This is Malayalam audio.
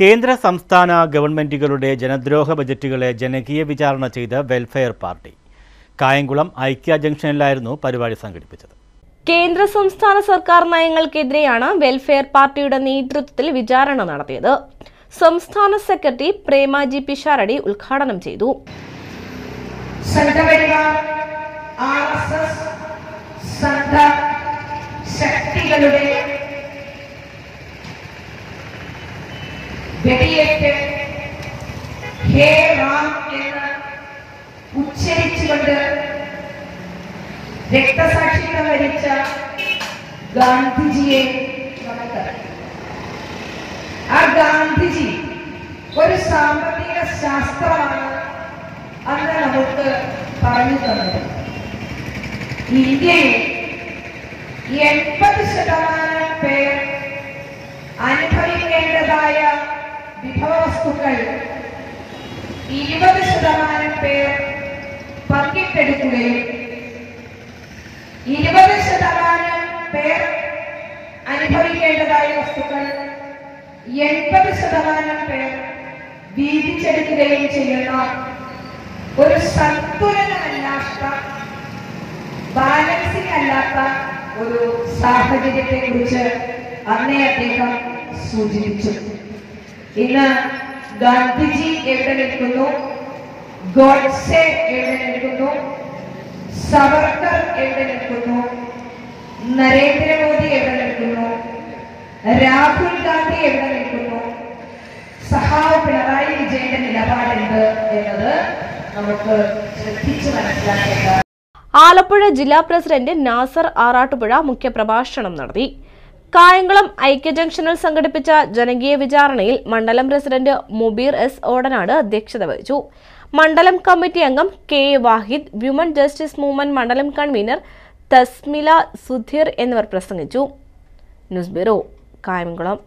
കേന്ദ്ര സംസ്ഥാന ഗവൺമെന്റുകളുടെ ജനദ്രോഹ ബജറ്റുകളെ ജനകീയ വിചാരണ ചെയ്ത് വെൽഫെയർ പാർട്ടി. കായംകുളം ഐക്യ ജംഗ്ഷനിലായിരുന്നു പരിപാടി സംഘടിപ്പിച്ചത്. കേന്ദ്ര സംസ്ഥാന സർക്കാർ നയങ്ങൾക്കെതിരെയാണ് വെൽഫെയർ പാർട്ടിയുടെ നേതൃത്വത്തിൽ വിചാരണ നടത്തിയത്. സംസ്ഥാന സെക്രട്ടറി പ്രേമാജി പിഷാരടി ഉദ്ഘാടനം ചെയ്തു. ശക്തികളുടെ ഉച്ചരിച്ചുകൊണ്ട് രക്തസാക്ഷിത്വം വരിച്ച ഗാന്ധിജിയെ ആ ഗാന്ധിജി ഒരു സാമ്പത്തിക ശാസ്ത്രമാണ് അന്ന് നമുക്ക് പറഞ്ഞു തന്നത്. ഇന്ത്യയിൽ എൺപത് ശതമാനം പേർ അനുഭവിക്കേണ്ടതായ വിഭവവസ്തുക്കൾ ഇരുപത് ശതമാനം പേർ പങ്കിട്ടെടുക്കുകയും ഇരുപത് ശതമാനം പേർ അനുഭവിക്കേണ്ടതായ വസ്തുക്കൾ എൺപത് ശതമാനം പേർ വീതിച്ചെടുക്കുകയും ചെയ്യുന്ന ഒരു സന്തുലനമല്ലാത്ത ബാലൻസിംഗ് അല്ലാത്ത ഒരു സാഹചര്യത്തെ കുറിച്ച് അന്നേ അദ്ദേഹം സൂചിപ്പിച്ചു. ഇന്ന് ഗാന്ധിജി എവിടെ നിൽക്കുന്നു ഗോഡ്സെ എവിടെ നിൽക്കുന്നു സവർക്കർ എവിടെ നിൽക്കുന്നു നരേന്ദ്രമോദി എവിടെ നിൽക്കുന്നു രാഹുൽ ഗാന്ധി എവിടെ നിൽക്കുന്നു സഹാവ് പിണറായി വിജയന്റെ നിലപാടെന്ത് എന്നത് നമുക്ക് ശ്രദ്ധിച്ചു മനസ്സിലാക്കേണ്ട ആലപ്പുഴ ജില്ലാ പ്രസിഡന്റ് നാസർ ആറാട്ടുപുഴ മുഖ്യപ്രഭാഷണം നടത്തി. കായംകുളം ഐക്യ ജംഗ്ഷനിൽ സംഘടിപ്പിച്ച ജനകീയ വിചാരണയിൽ മണ്ഡലം പ്രസിഡന്റ് മുബീർ എസ് ഓടനാട് അധ്യക്ഷത വഹിച്ചു. മണ്ഡലം കമ്മിറ്റി അംഗം K Vahid women justice movement മണ്ഡലം കൺവീനർ തസ്മില സുധീർ എന്നിവർ പ്രസംഗിച്ചു. News bureau Kayamkulam.